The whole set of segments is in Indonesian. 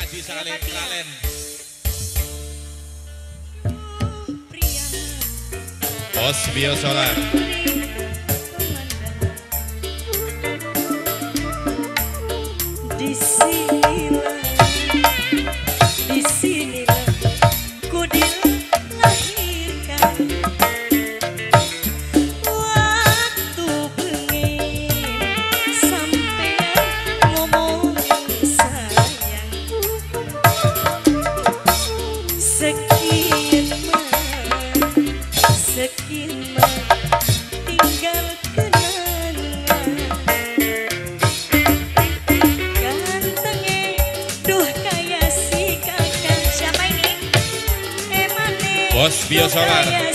Haji iya, Saleh Kalen. Osbio Solar. Di sini. Hóspede Solar.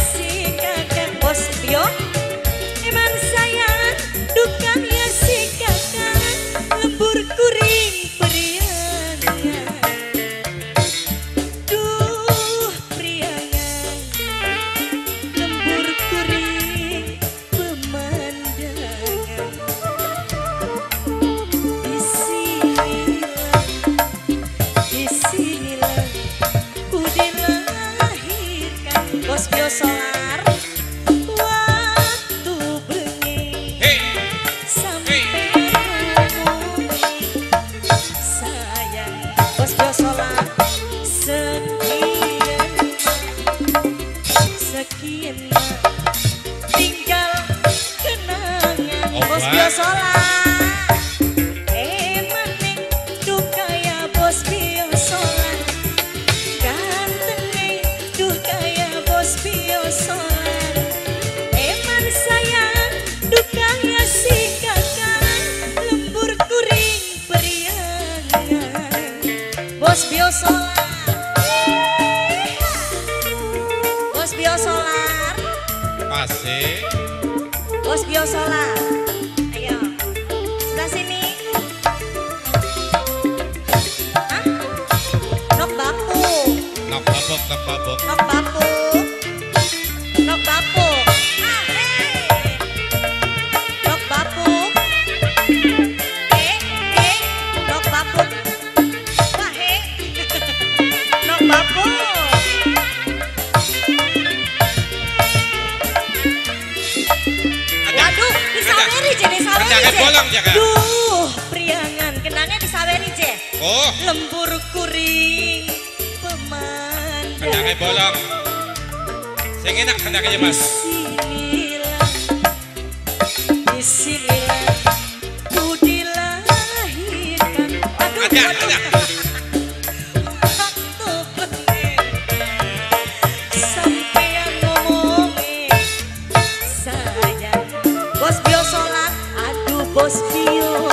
tinggal kenangan. Bos biosola Asik. Bos Biosola. Ayo. sudah sini. Hah? Nok bapu. Nok babok. Nok bapu. Nok bapu. Bolong jaga. Duh, priangan kenane disaweni, Cek. Oh. Lembur kuring pemandang, kenangnya bolong. Sing enak kenange Mas. Bismillah. Bismillah. Ku dilahirkan.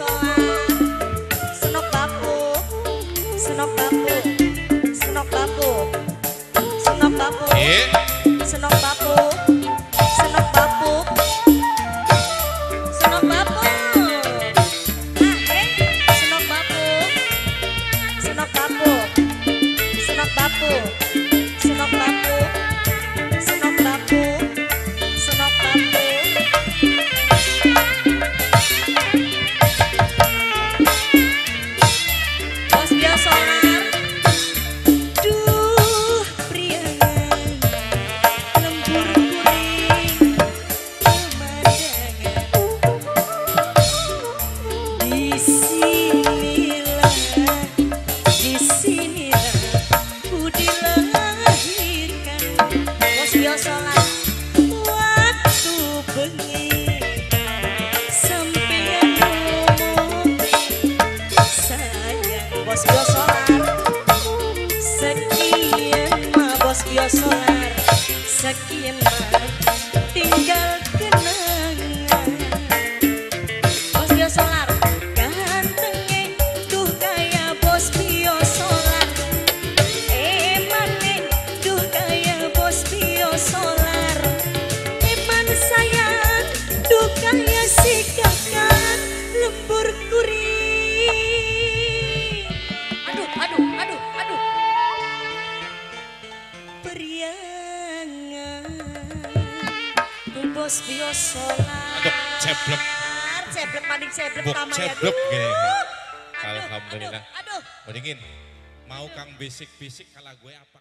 musola senok bapu senok bapu senok bapu senok bapu senok bapu senok bapu senok bapu senok bapu senok bapu senok bapu solar sekian malam Biosolar. Aduh, ceblek. Ceblek maning ceblek Bok tamaya. ceblek gini. Aduh, Alhamdulillah. Aduh, aduh. Mendingin, mau kang bisik-bisik kalau gue apa